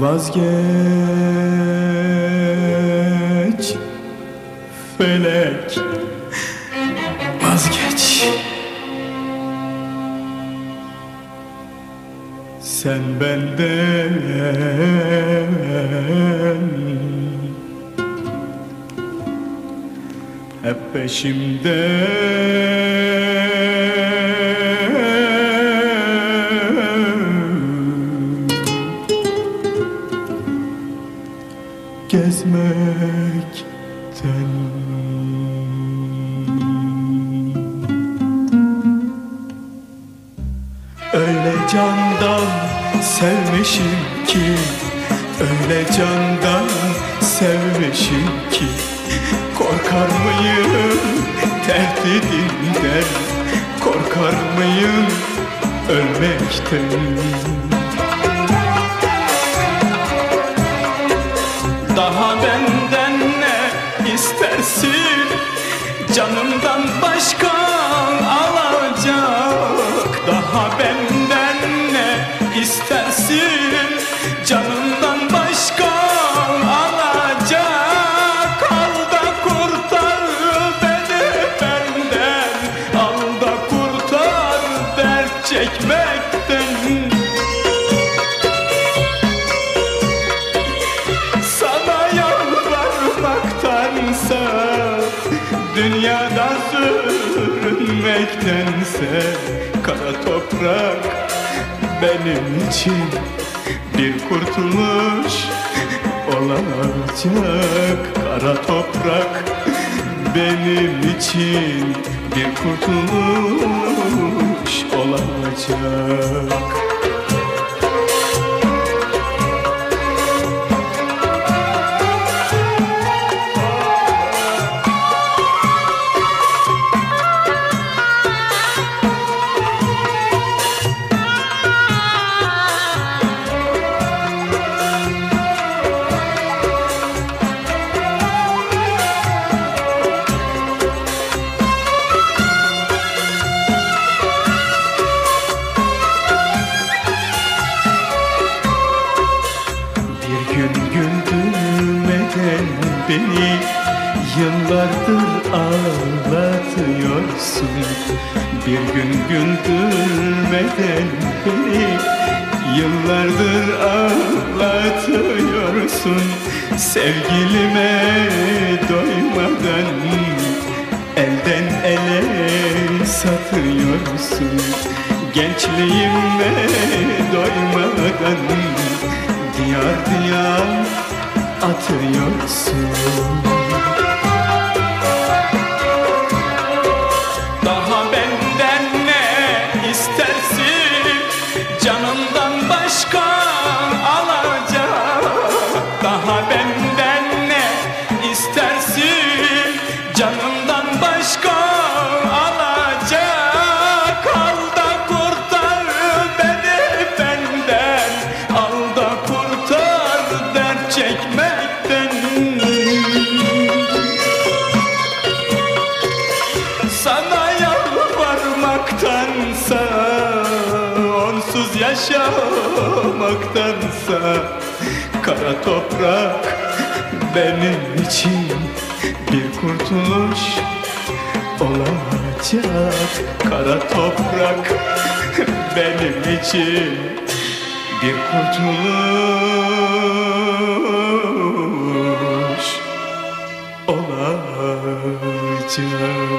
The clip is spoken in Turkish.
Vazgeç. Felek. Vazgeç. Sen benden. Hep peşimde candan sevmişim ki Öyle candan sevmişim ki. Korkar mıyım tehdidinden Korkar mıyım ölmekten? Daha benden ne istersin? Canımdan başka Canımdan başka alacak. Al da kurtar beni benden. Al da kurtar dert Sana yalvarmaktansa Dünyada sürünmektense Kara toprak benim için Bir kurtuluş olacak. Kara toprak benim için Bir kurtuluş olacak beni Yıllardır ağlatıyorsun. Bir gün güldürmeden beni Yıllardır ağlatıyorsun. Sevgilime doymadan Elden ele satıyorsun. Gençliğime doymadan Diyar diyar atıyorsun yaşamaktansa Kara toprak benim için Bir kurtuluş olacak. Kara toprak benim için Bir kurtuluş olacak